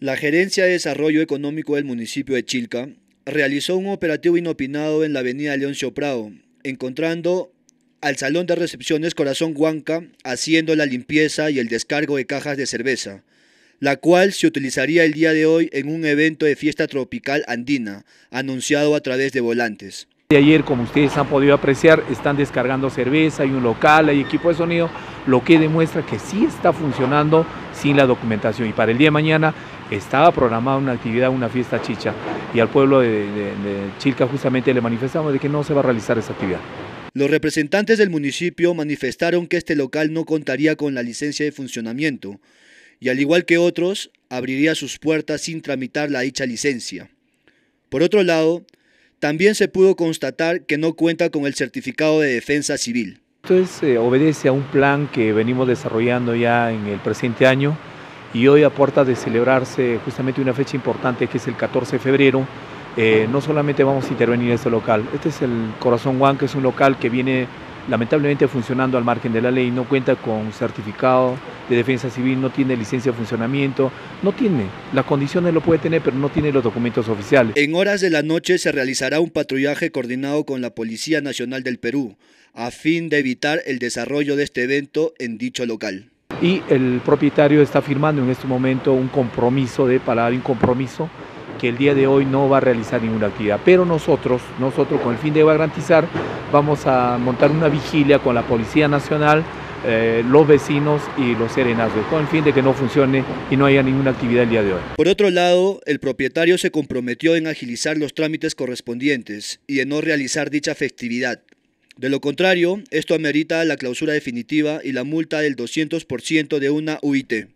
La Gerencia de Desarrollo Económico del municipio de Chilca realizó un operativo inopinado en la avenida Leoncio Prado, encontrando al salón de recepciones Corazón Huanca haciendo la limpieza y el descargo de cajas de cerveza, la cual se utilizaría el día de hoy en un evento de fiesta tropical andina, anunciado a través de volantes. De ayer, como ustedes han podido apreciar, están descargando cerveza, hay un local, hay equipo de sonido, lo que demuestra que sí está funcionando sin la documentación. Y para el día de mañana estaba programada una actividad, una fiesta chicha, y al pueblo de, Chilca justamente le manifestamos de que no se va a realizar esa actividad. Los representantes del municipio manifestaron que este local no contaría con la licencia de funcionamiento y al igual que otros, abriría sus puertas sin tramitar la dicha licencia. Por otro lado, también se pudo constatar que no cuenta con el certificado de defensa civil. Esto eh, obedece a un plan que venimos desarrollando ya en el presente año y hoy a de celebrarse justamente una fecha importante que es el 14 de febrero, eh, no solamente vamos a intervenir en este local, este es el Corazón Juan, que es un local que viene lamentablemente funcionando al margen de la ley, no cuenta con certificado de defensa civil, no tiene licencia de funcionamiento, no tiene, las condiciones lo puede tener, pero no tiene los documentos oficiales. En horas de la noche se realizará un patrullaje coordinado con la Policía Nacional del Perú, a fin de evitar el desarrollo de este evento en dicho local. Y el propietario está firmando en este momento un compromiso de palabra, un compromiso que el día de hoy no va a realizar ninguna actividad. Pero nosotros, nosotros con el fin de garantizar, vamos a montar una vigilia con la Policía Nacional, eh, los vecinos y los serenazgos, con el fin de que no funcione y no haya ninguna actividad el día de hoy. Por otro lado, el propietario se comprometió en agilizar los trámites correspondientes y en no realizar dicha festividad. De lo contrario, esto amerita la clausura definitiva y la multa del 200% de una UIT.